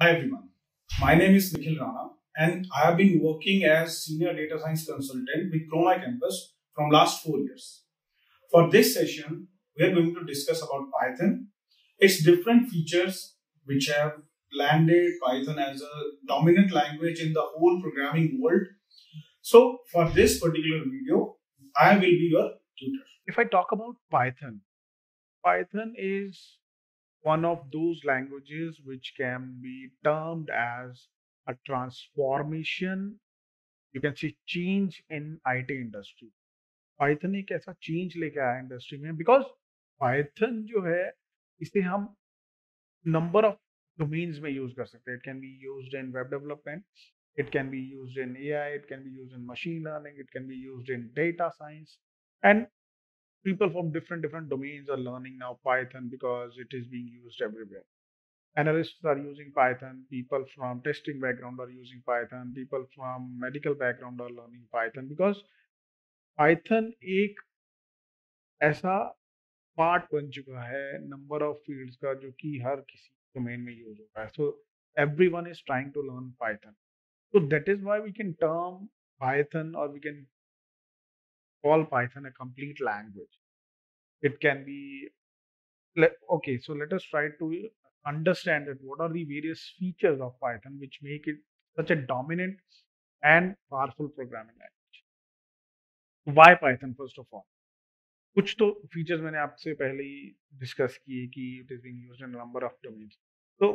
Hi everyone, my name is Nikhil Rana and I have been working as senior data science consultant with Croma Campus from last four years. For this session, we are going to discuss about Python, its different features which have landed Python as a dominant language in the whole programming world. So for this particular video, I will be your tutor. If I talk about Python, Python is one of those languages which can be termed as a transformation you can see change in IT industry. Python एक ऐसा change लेके आया industry में because Python जो है इसे हम number of domains में use कर सकते हैं. It can be used in web development, it can be used in AI, it can be used in machine learning, it can be used in data science, and people from different different domains are learning now Python because it is being used everywhere. Analysts are using Python, people from testing background are using Python, people from medical background are learning Python because Python एक ऐसा part बन चुका है number of fields का जो कि हर किसी domain में यूज होता है सो everyone is trying to learn Python. So that is why we can term Python or we can call Python a complete language. It can be le- okay. So let us try to understand that what are the various features of Python which make it such a dominant and powerful programming language. Why Python first of all? कुछ तो features मैंने आपसे पहले ही discuss किए कि it is being used in number of domains तो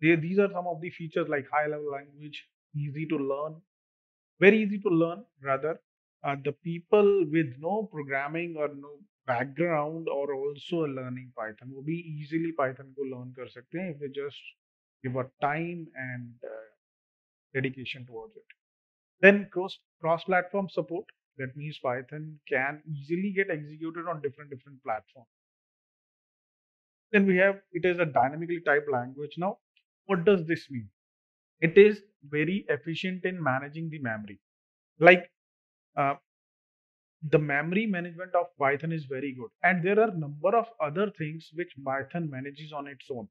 these are some of the features like high level language easy to learn very easy to learn rather uh, the people with no programming or no background or also learning python वो भी easily python को learn कर सकते हैं if they just give a time and uh, dedication towards it then cross cross platform support that means python can easily get executed on different different platforms then we have it is a dynamically typed language now what does this mean it is very efficient in managing the memory like uh, the memory management of python is very good and there are number of other things which python manages on its own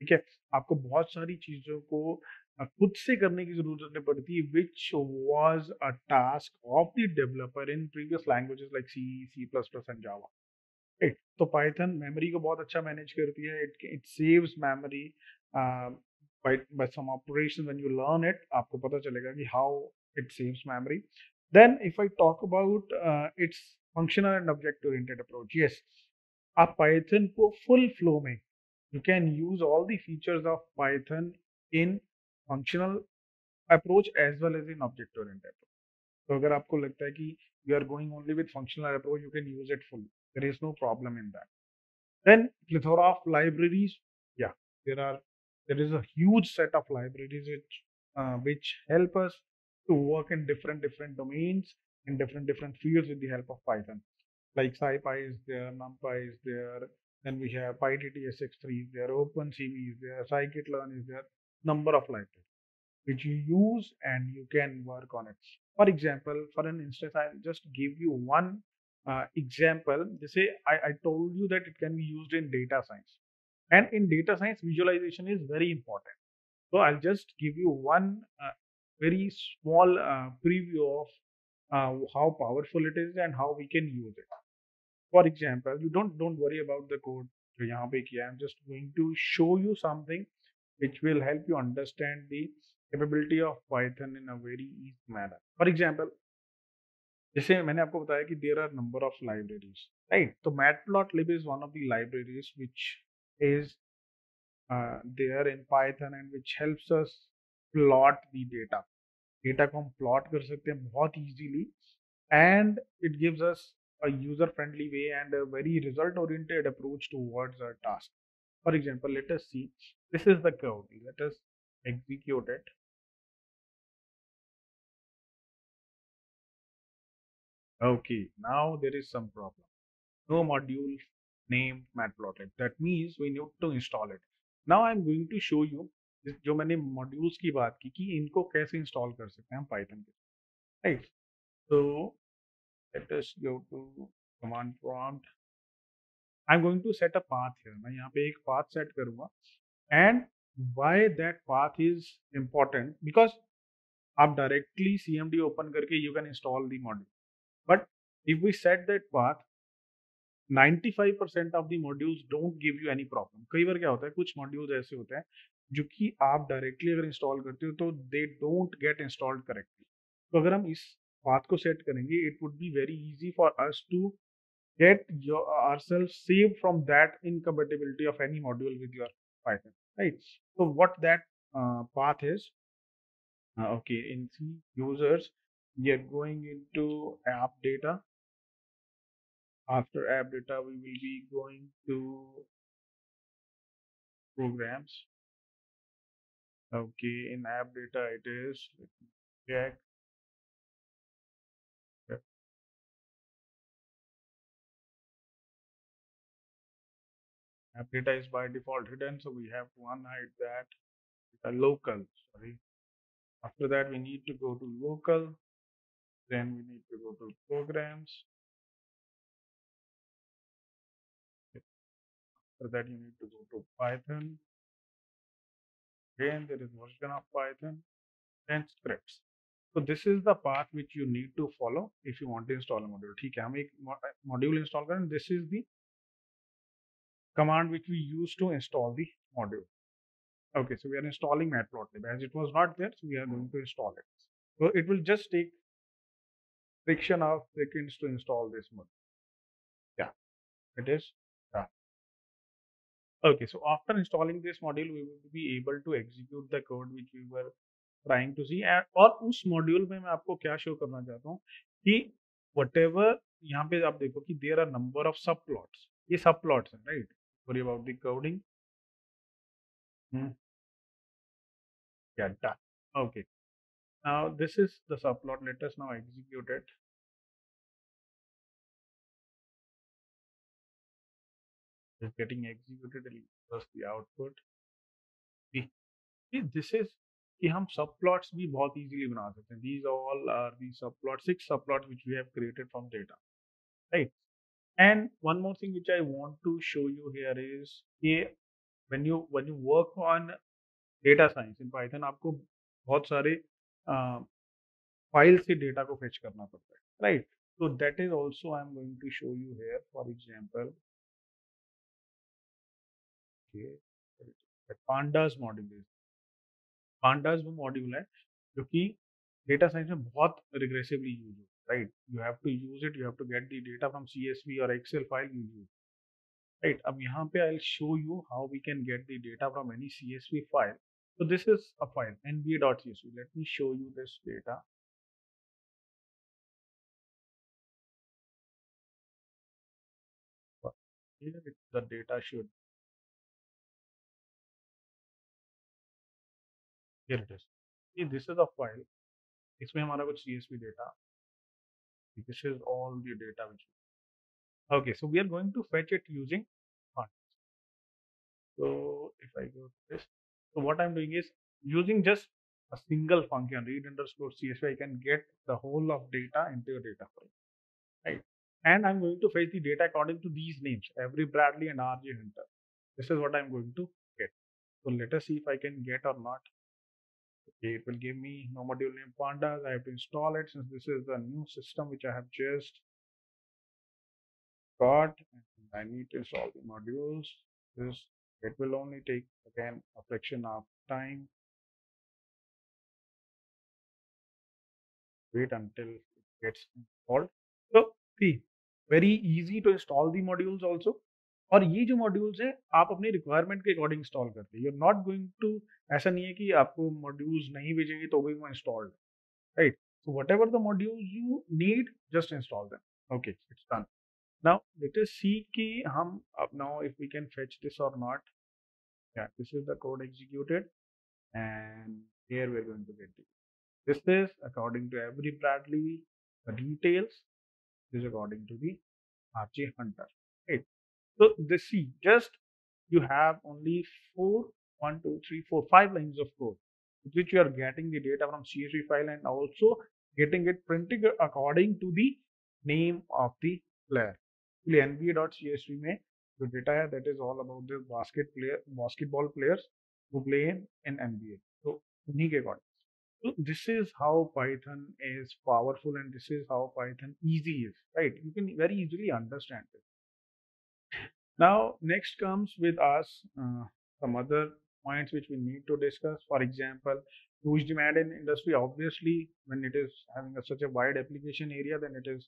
ठीक है आपको बहुत सारी चीज़ों को अ, खुद से करने की ज़रूरत नहीं पड़ती which was a task of the developer in previous languages like C C plus plus and Java तो पाइथन मेमोरी को बहुत अच्छा मैनेज करती है it it saves memory by some operation when you learn it आपको पता चलेगा कि how it saves memory then if I talk about uh, its functional and object oriented approach yes आप Python को full flow में you can use all the features of Python in functional approach as well as in object oriented approach तो अगर आपको लगता है कि you are going only with functional approach you can use it full there is no problem in that then plethora of libraries yeah there are there is a huge set of libraries which uh, which help us to work in different different domains in different different fields with the help of python. Like scipy is there numpy is there then we have pyttsx3 is there opencv is there scikit-learn is there number of libraries which you use and you can work on it. For example for an instance i'll just give you one uh, example. They say I, I told you that it can be used in data science. And in data science, visualization is very important. So I'll just give you one uh, very small uh, preview of uh, how powerful it is and how we can use it. For example, you don't don't worry about the code. जो यहाँ पे किया I'm just going to show you something which will help you understand the capability of Python in a very easy manner. For example, जैसे मैंने आपको बताया कि there are number of libraries right तो matplotlib is one of the libraries which is uh, there in Python and which helps us plot the data. Data को हम plot कर सकते हैं बहुत easily and it gives us a user friendly way and a very result oriented approach towards our task. For example, let us see this is the code. Let us execute it. Okay, now there is some problem. No module named matplotlib. That means we need to install it. Now I'm going to show you जिस- जो मैंने modules की बात की, कि इनको कैसे install कर सकते हैं हम पाइथन के राइट तो let us go to command prompt I am going to set a path here मैं यहाँ पे एक पाथ सेट करूँगा. And why that path is important because आप directly C M D open करके you can install the module but if we set that path 95% of the modules don't give you any problem कई बार क्या होता है, कुछ modules ऐसे होते हैं जो कि आप डायरेक्टली अगर इंस्टॉल करते हो तो they don't get installed correctly तो अगर हम इस बात को सेट करेंगे it would be very easy for us to get our self save from that incompatibility of any module with your Python right तो what that path is okay in C users we are going in to app data after app data we will be going to programs. Okay in app data it is check app data is by default hidden so we have to unhide that with a local sorry after that we need to go to local then we need to go to programs after that you need to go to python again there is version of python and scripts so this is the path which you need to follow if you want to install a module ठीक है हम एक module install करें this is the command which we use to install the module okay so we are installing matplotlib as it was not there so we are going to install it so it will just take friction of seconds to install this module yeah it is done okay so after installing this module we will be able to execute the code which we were trying to see और उस module में मैं आपको क्या show करना चाहता हूँ कि वट एवर यहाँ पे आप देखो कि there are number of subplots ये सब प्लॉट्स हैं right about the coding. Hmm. Yeah, done. Okay. Now this is the subplot. Let us now execute it. It's getting executed. Just the output. See, see this is कि हम subplots भी बहुत easily बना सकते हैं. These all are the subplots, six subplots which we have created from data, right? And one more thing which I want to show you here is कि when you when you work on data science in Python आपको बहुत सारे file से data को fetch करना पड़ता है right so that is also I'm going to show you here for example के पांडास मॉड्यूल पांडास वो मॉड्यूल है जो कि डेटा साइंस में बहुत रिग्रेसिवली यूज़ हो right you have to use it you have to get the data from CSV और Excel file you use right अब यहाँ पे I show you how we can get the data from any CSV file तो this is a file N dot C S V let me show you this data the data should here it is see this is a file This हमारा कुछ csv data this is all the data which okay so we are going to fetch it using context so if i go to this so what i'm doing is using just a single function read underscore csv i can get the whole of data into data file right? And i'm going to fetch the data according to these names avery bradley and rj hunter. This is what i'm going to get. So let us see if i can get or not it will give me no module name pandas. I have to install it since this is the new system which i have just got and i need to install the modules. This it will only take again a fraction of time. Wait until it gets installed. So see very easy to install the modules also और ये जो modules हैं, आप अपनी requirement के according install करते हैं you are not going to ऐसा नहीं है कि आपको मॉड्यूल्स नहीं भेजेंगे तो भी वो installed right so whatever the modules you need just install them okay it's done now let us see कि हम अब now if we can fetch this और not yeah, this is the code executed and here we're going to get it. this is according to every bradley, the details. This is according to the rj hunter, right? so this see just you have only four one two three four five lines of code with which you are getting the data from csv file and also getting it printed according to the name of the player इसलिए nba.csv में जो data है that is all about the basket player basketball players who play in, in NBA तो उन्हीं के according so this is how Python is powerful and this is how Python easy is right you can very easily understand it now next comes with us uh, some other points which we need to discuss for example huge demand in industry obviously when it is having a, such a wide application area then it is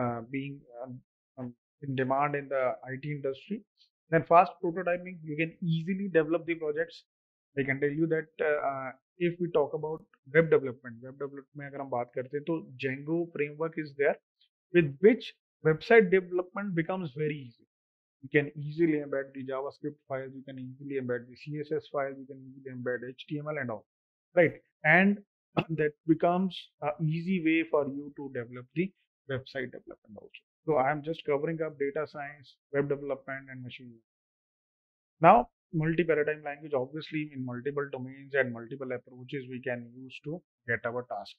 uh, being um, um, in demand in the IT industry. Then fast prototyping, you can easily develop the projects. I can tell you that uh, if we talk about web development, web development में अगर हम बात करते हैं तो Django framework is there with which website development becomes very easy. You can easily embed the JavaScript files, you can easily embed the CSS files, you can easily embed HTML and all, right? And that becomes an easy way for you to develop the website development also. So I am just covering up data science, web development, and machine learning. Now, multi-paradigm language, obviously in multiple domains and multiple approaches we can use to get our task.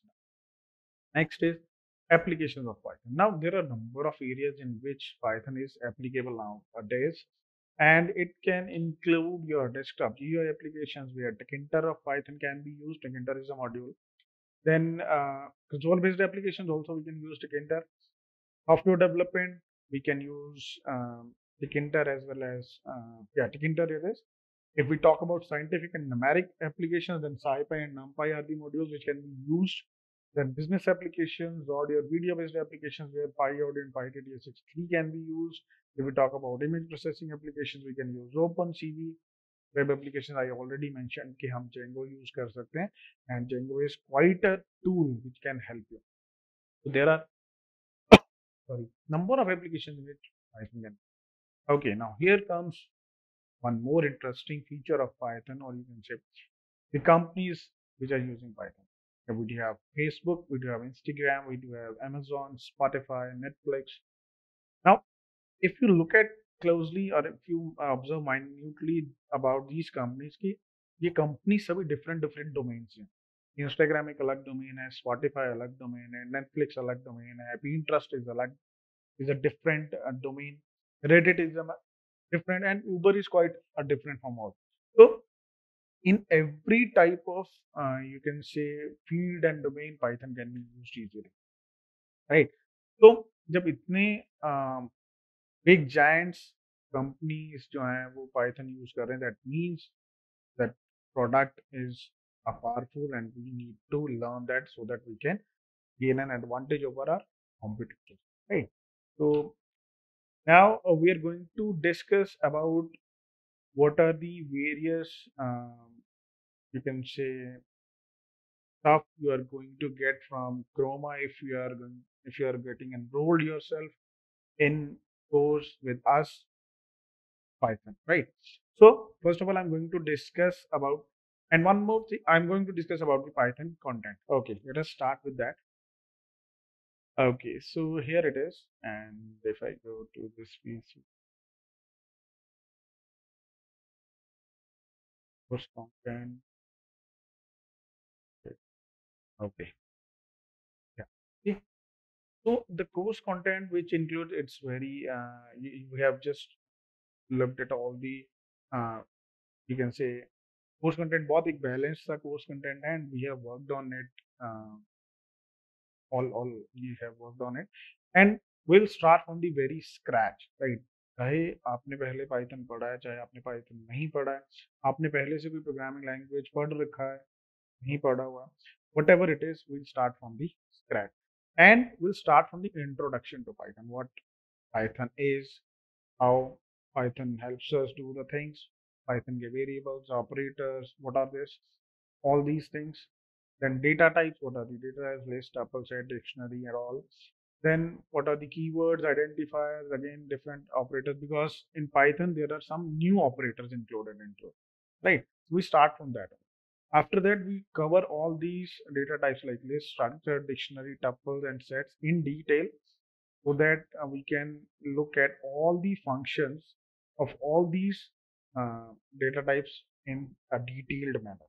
Next is applications of Python. Now, there are a number of areas in which Python is applicable nowadays. And it can include your desktop GUI applications where Tkinter of Python can be used. Tkinter is a module. Then uh, console-based applications also we can use Tkinter software development we can use um, Tkinter as well as uh, yeah Tkinter it is if we talk about scientific and numeric applications then SciPy and NumPy are the modules which can be used then business applications audio video based applications where PyAudio and PyTDS63 can be used if we talk about image processing applications we can use OpenCV web applications I already mentioned कि हम Django use कर सकते हैं and Django is quite a tool which can help you so there are sorry number of applications in which Python can. Okay, now here comes one more interesting feature of Python, or you can say the companies which are using Python. So we do have Facebook, we do have Instagram, we do have Amazon, Spotify, Netflix. Now, if you look at closely or if you observe minutely about these companies, की ये company सभी different different domains हैं Instagram एक अलग domain है Spotify अलग domain है Netflix अलग डोमेन है Pinterest is अलग is a different uh, domain reddit is a different and uber is quite a different from all so in every type of uh, you can say field and domain python can be used easily right so जब इतने big giants companies जो हैं वो Python use कर रहे हैं that means that product is a powerful and we need to learn that so that we can gain an advantage over our competitors right so now uh, we are going to discuss about what are the various um, you can say stuff you are going to get from croma if you are going if you are getting enrolled yourself in course with us? Python right? So first of all i'm going to discuss about and one more thing i'm going to discuss about the python content. Okay let us start with that. Okay so here it is and if i go to this piece Course content. okay. Yeah. Yeah. so the course content which includes it's very uh, we have just looked at all the uh, you can say course content both the balance the course content and we have worked on it uh, all all we have worked on it. And we'll start from the very scratch right? चाहे आपने पहले Python पढ़ा है चाहे आपने Python नहीं पढ़ा है आपने पहले से कोई प्रोग्रामिंग लैंग्वेज पढ़ रखा है नहीं पढ़ा हुआ whatever it is will start from the scratch and will start from the introduction to Python what Python is how Python helps us do the things Python के variables operators what are this all these things then data types what are the data types list tuple set dictionary and all then what are the keywords identifiers again different operators because in python there are some new operators included into it right? We start from that. After that we cover all these data types like list structure dictionary tuples and sets in detail so that uh, we can look at all the functions of all these uh, data types in a detailed manner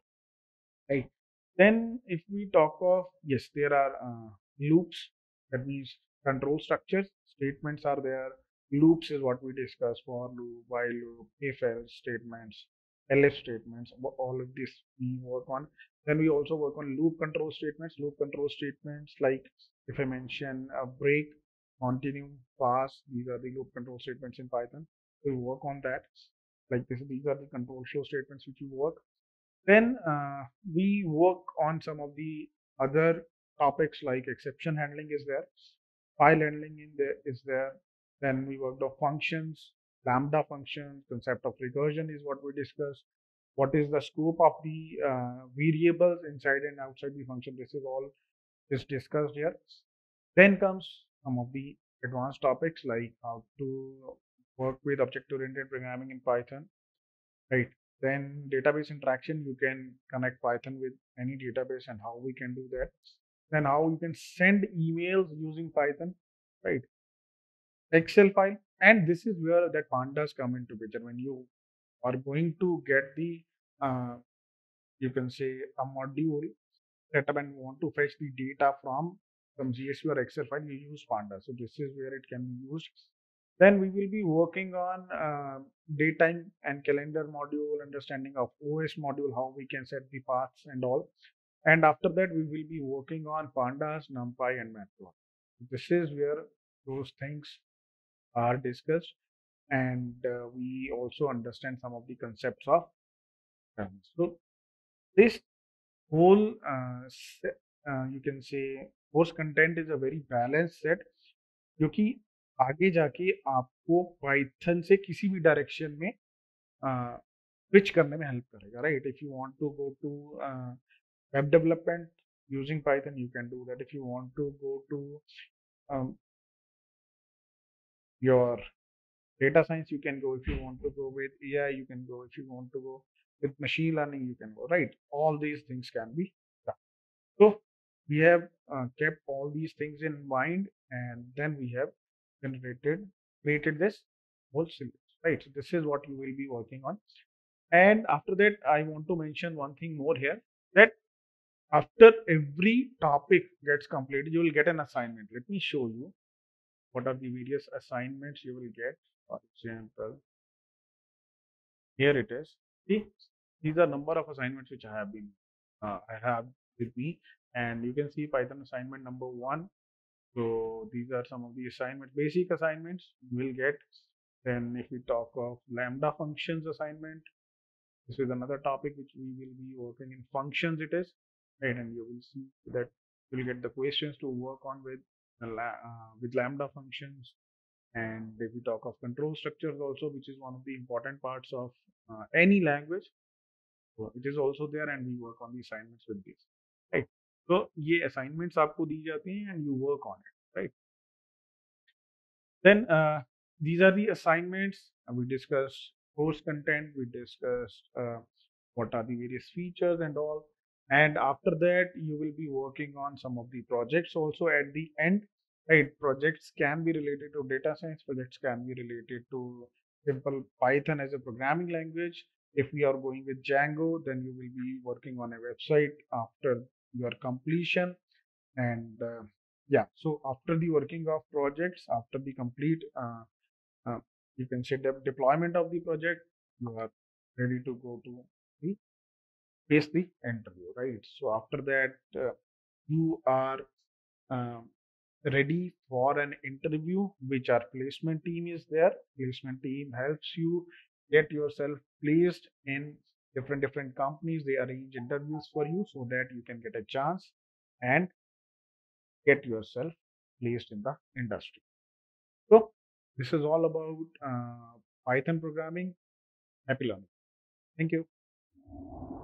right? Then if we talk of yes there are uh, loops that means control structures statements are there loops is what we discussed for loop, while loop, if else statements, else statements, all of this we work on. Then we also work on loop control statements. Loop control statements like if I mention a break, continue, pass, these are the loop control statements in Python. We work on that. Like this, these are the control flow statements which we work. Then uh, we work on some of the other topics like exception handling is there, file handling in there is there. Then we worked on functions, lambda functions, concept of recursion is what we discussed. What is the scope of the uh, variables inside and outside the function? This is all is discussed here. Then comes some of the advanced topics like how to work with object-oriented programming in Python, right? Then database interaction, you can connect Python with any database and how we can do that. Then how you can send emails using Python, right? Excel file, and this is where that pandas come into picture. When you are going to get the, uh, you can say a module set up and want to fetch the data from some CSV or Excel file, you use pandas. So this is where it can be used. Then we will be working on uh, datetime and calendar module, understanding of OS module, how we can set the paths and all. And after that, we will be working on pandas, numpy, and matplotlib. This is where those things are discussed, and uh, we also understand some of the concepts of so this whole uh, uh, you can say course content is a very balanced set क्योंकि आगे जाके आपको Python से किसी भी direction में switch करने में हेल्प करेगा right if you want to go to web development using python you can do that if you want to go to um, your data science you can go if you want to go with ai you can go if you want to go with machine learning you can go right? All these things can be done. So we have uh, kept all these things in mind and then we have generated created this whole syllabus right? So this is what you will be working on. And after that i want to mention one thing more here that after every topic gets completed you will get an assignment. Let me show you what are the various assignments you will get. For example here it is. See these are number of assignments which i have been uh, i have with me. And you can see python assignment number one. So these are some of the assignments basic assignments you will get. Then if we talk of lambda functions assignment this is another topic which we will be working in. Functions it is right and you will see that you will get the questions to work on with uh, with lambda functions and if we talk of control structures also which is one of the important parts of uh, any language so it is also there and we work on the assignments with this right so ये assignments आपको दी जाती हैं and you work on it right then uh, these are the assignments we discussed course content we discussed uh, what are the various features and all and after that you will be working on some of the projects also at the end right? Projects can be related to data science projects can be related to simple python as a programming language. If we are going with django then you will be working on a website after your completion. And uh, yeah so after the working of projects after the complete uh, uh, you can say the deployment of the project you are ready to go to the face the interview right? So after that uh, you are um, ready for an interview which our placement team is there. Placement team helps you get yourself placed in different different companies. They arrange interviews for you so that you can get a chance and get yourself placed in the industry. So this is all about uh, python programming. Happy learning. Thank you